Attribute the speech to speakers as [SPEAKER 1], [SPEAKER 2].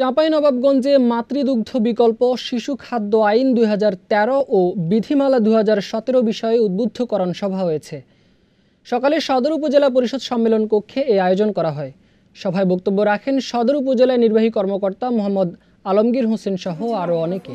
[SPEAKER 1] চাঁপাইনবাবগঞ্জে মাতৃদুগ্ধ বিকল্প, শিশু খাদ্য আইন দুই হাজার তেরো ও বিধিমালা দুই হাজার সতেরো বিষয়ে উদ্বুদ্ধকরণ সভা হয়েছে। সকালে সদর উপজেলা পরিষদ সম্মেলন কক্ষে এই আয়োজন করা হয়। সভায় বক্তব্য রাখেন সদর উপজেলা নির্বাহী কর্মকর্তা মোহাম্মদ আলমগীর হোসেন সহ আরও অনেকে।